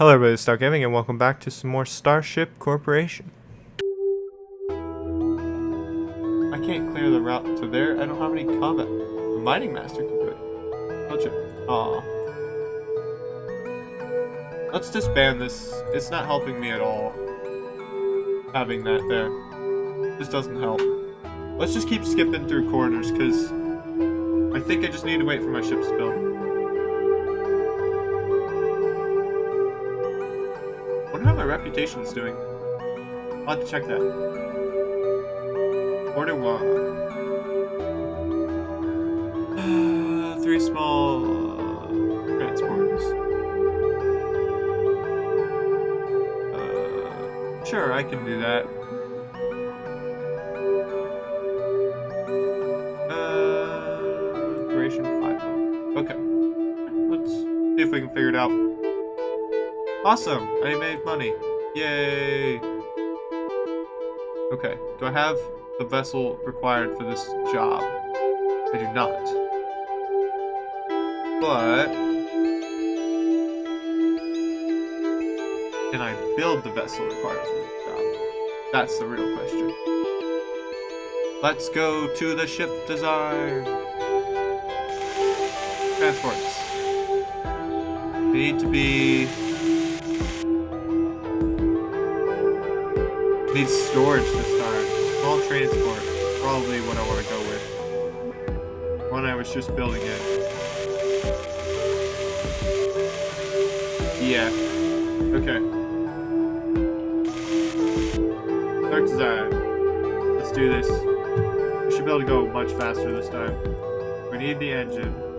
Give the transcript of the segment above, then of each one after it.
Hello everybody, Star Gaming and welcome back to some more Starship Corporation. I can't clear the route to there. I don't have any combat. The Mining Master can do it. It. Aw. Let's disband this. It's not helping me at all. Having that there. This doesn't help. Let's just keep skipping through corridors, because I think I just need to wait for my ships to build. How my reputation's doing. I'll have to check that. Order one. three small uh, transports. Uh, sure, I can do that. Uh, duration five. Okay. Let's see if we can figure it out. Awesome! I made money. Yay! Okay, do I have the vessel required for this job? I do not. But... Can I build the vessel required for this job? That's the real question. Let's go to the ship design. Transports. They need to be Needs storage to start. Small transport. Probably what I want to go with. When I was just building it. Yeah. Okay. Start design. Let's do this. We should be able to go much faster this time. We need the engine.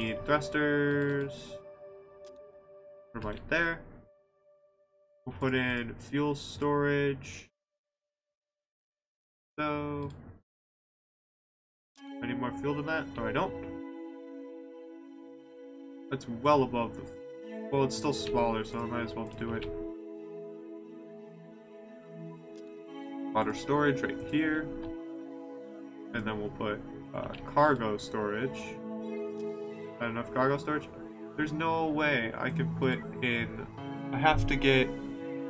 Need thrusters. Right there. We'll put in fuel storage. So, I need more fuel than that? No, I don't. That's well above the... Well, it's still smaller, so I might as well do it. Water storage right here. And then we'll put uh, cargo storage. Not enough cargo storage? There's no way I can put in... I have to get...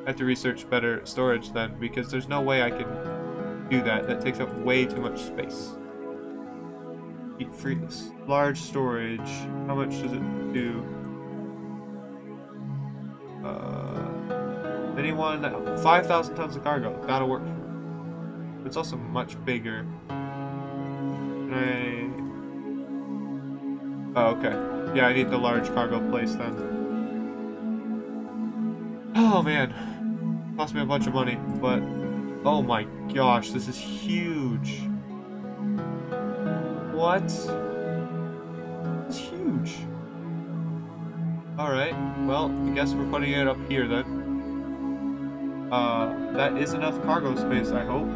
I have to research better storage then, because there's no way I can do that. That takes up way too much space. Heat freeze. Large storage. How much does it do? Uh, anyone... 5,000 tons of cargo. That'll work for me. It's also much bigger. Can I... Oh, okay. Yeah, I need the large cargo place then. Oh man. Cost me a bunch of money, but oh my gosh, this is huge. What? It's huge. Alright, well, I guess we're putting it up here then. Uh, that is enough cargo space, I hope.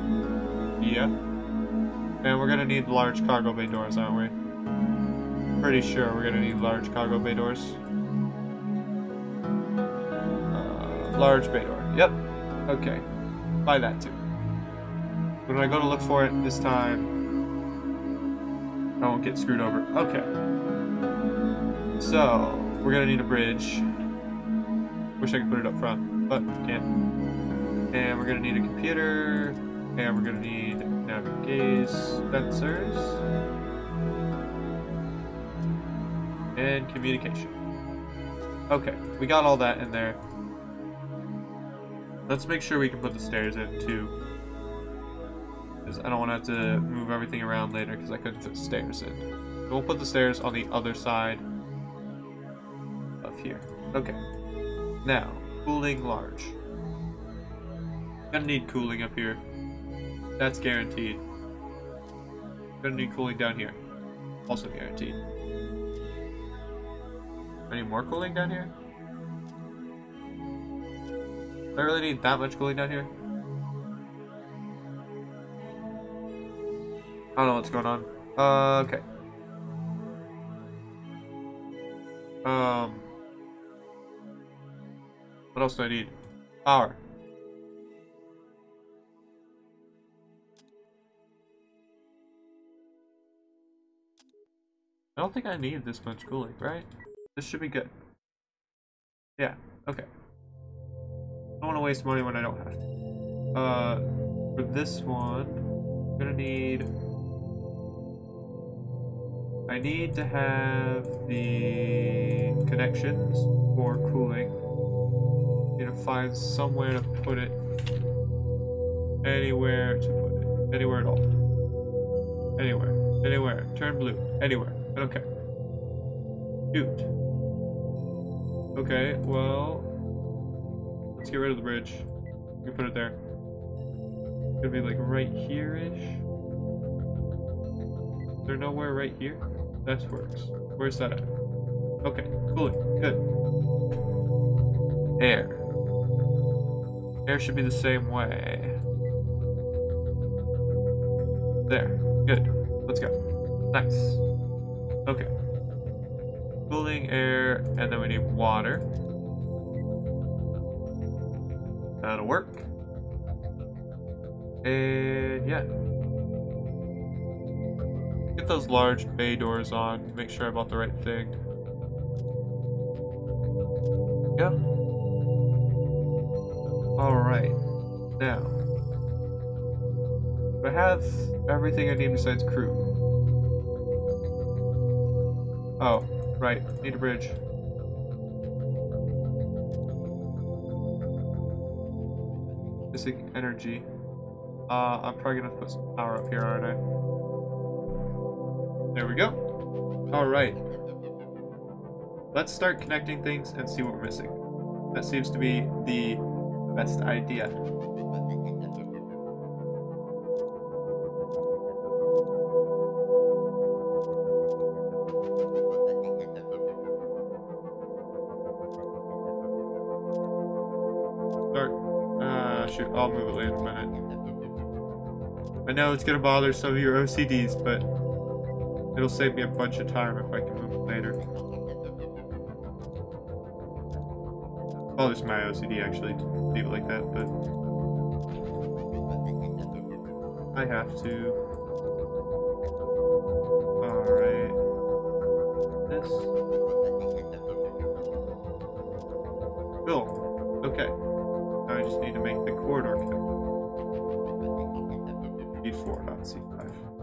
Yeah. And we're gonna need large cargo bay doors, aren't we? Pretty sure we're gonna need large cargo bay doors. Uh, large bay door. Yep. Okay. Buy that too. When I go to look for it this time, I won't get screwed over. Okay. So, we're gonna need a bridge. Wish I could put it up front, but can't. And we're gonna need a computer, and we're gonna need navigation sensors and communication. Okay, we got all that in there. Let's make sure we can put the stairs in too. Because I don't want to have to move everything around later because I couldn't fit stairs in. We'll put the stairs on the other side of here. Okay. Now, cooling large. Gonna need cooling up here. That's guaranteed. Gonna need cooling down here. Also guaranteed. Any more cooling down here? Do I really need that much cooling down here? I don't know what's going on. Uh, okay. Um. What else do I need? Power. I don't think I need this much cooling, right? This should be good. Yeah, okay. I don't want to waste money when I don't have to. Uh, for this one, I'm gonna need... I need to have the connections for cooling. Need to find somewhere to put it. Anywhere to put it. Anywhere at all. Anywhere. Anywhere. Turn blue. Anywhere. I don't care. Okay, well... Let's get rid of the bridge. We can put it there. Gonna be like right here-ish. Is there nowhere right here? That works. Where's that at? Okay, cool. Good. Air. Air should be the same way. There. Good. Let's go. Nice. Okay. Cooling air, and then we need water. That'll work. And yeah. Get those large bay doors on, make sure I bought the right thing. Yeah. Alright. Now. I have everything I need besides crew? Oh, right. Need a bridge. Missing energy. Uh, I'm probably gonna put some power up here, aren't I? There we go. Alright. Let's start connecting things and see what we're missing. That seems to be the best idea. I know it's gonna bother some of your OCDs, but it'll save me a bunch of time if I can move it later. This is my OCD actually. Leave it like that, but I have to. Alright. This. Cool. Okay. Now I just need to make the corridor connect. B4, not C5.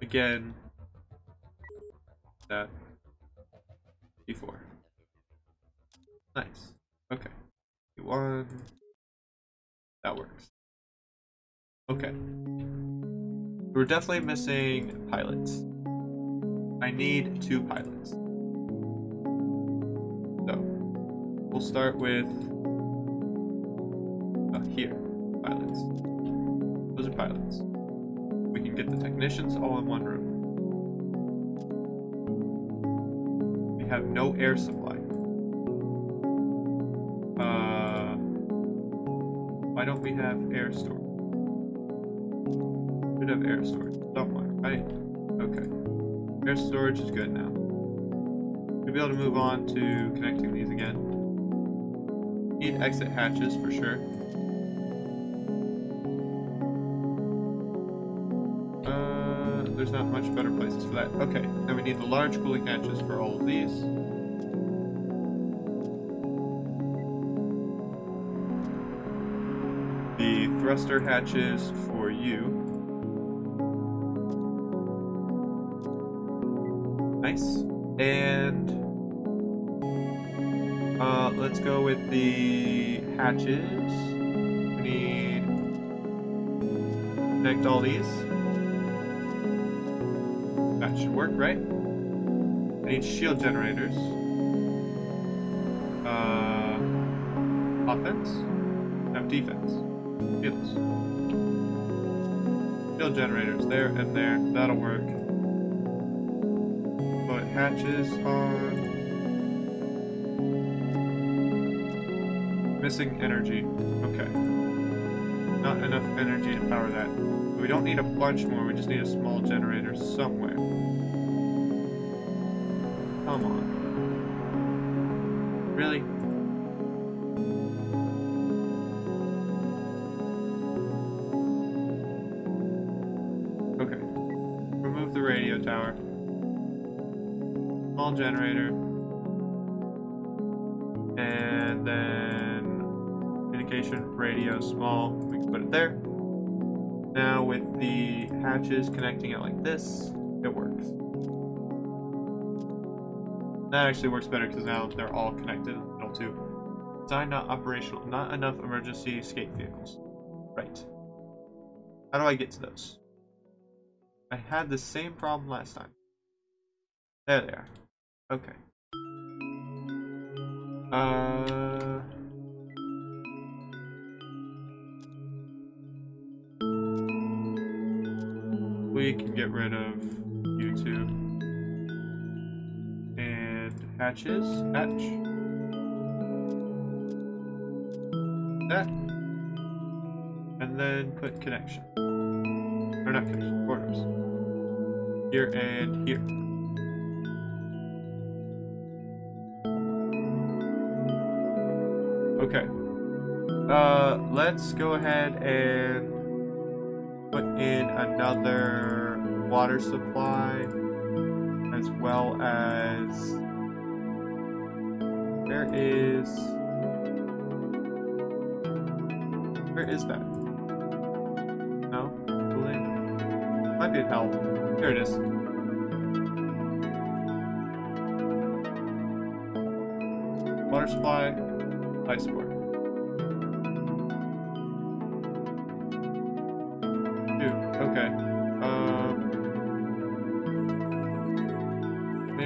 Again, that B4. Nice. Okay. B1. That works. Okay. We're definitely missing pilots. I need two pilots. Start with uh, here, pilots. Those are pilots. We can get the technicians all in one room. We have no air supply. Uh, why don't we have air storage? Should have air storage Don't somewhere, right? Okay. Air storage is good now. We'll be able to move on to connecting these again. Need exit hatches for sure. Uh, there's not much better places for that. Okay, now we need the large cooling hatches for all of these. The thruster hatches for you. Nice. And uh, let's go with the hatches. We need connect all these. That should work, right? I need shield generators. Uh, offense. Have defense. Shields. Shield generators there and there. That'll work put hatches on. Missing energy. Okay. Not enough energy to power that. We don't need a bunch more, we just need a small generator somewhere. Come on. Really? Okay. Remove the radio tower. Small generator. Radio, small. We can put it there. Now with the hatches connecting it like this, it works. That actually works better because now they're all connected in the middle. Design not operational. Not enough emergency escape vehicles. Right. How do I get to those? I had the same problem last time. There they are. Okay. Uh... We can get rid of YouTube. And hatches. Hatch. That. And then put connection. Or not connection. Here and here. Okay. Uh, let's go ahead and put in another water supply as well as there is where is that? No? Cooling? Might be a help. Here it is. Water supply, ice port.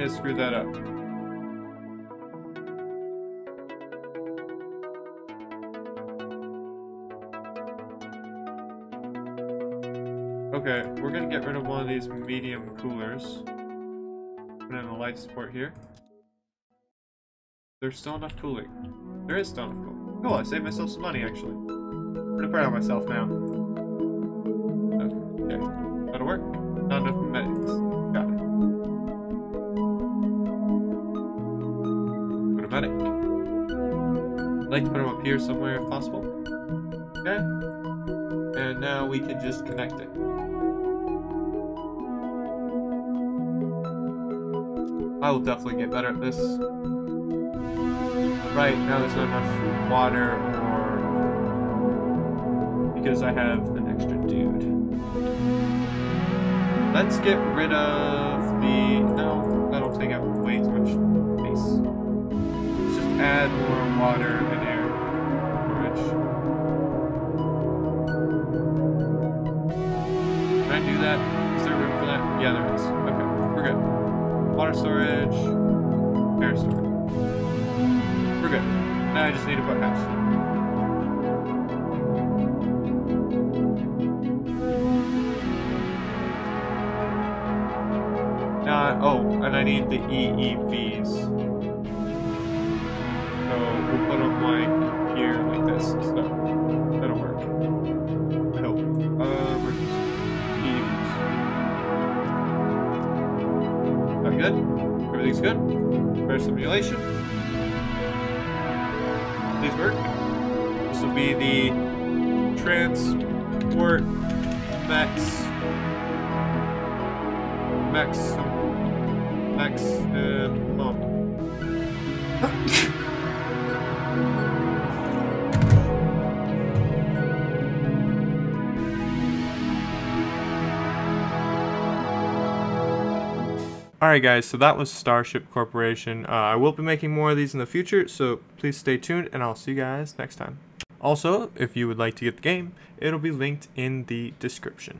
Screwed that up. Okay, we're gonna get rid of one of these medium coolers. Put in a life support here. There's still enough cooling. There is still enough cooling. Cool, I saved myself some money actually. I'm pretty proud of myself now. Okay, that'll work. Here somewhere if possible. Okay. And now we can just connect it. I will definitely get better at this. Right, now there's not enough water or... Because I have an extra dude. Let's get rid of the... No, that'll take up way too much space. Let's just add more water do that? Is there room for that? Yeah, there is. Okay, we're good. Water storage, air storage. We're good. Now I just need put hatch. Now, oh, and I need the EEVs. Everything's good? Better simulation. Please work. This will be the transport max max max uh, mom. Alright guys, so that was Starship Corporation. Uh, I will be making more of these in the future, so please stay tuned and I'll see you guys next time. Also, if you would like to get the game, it'll be linked in the description.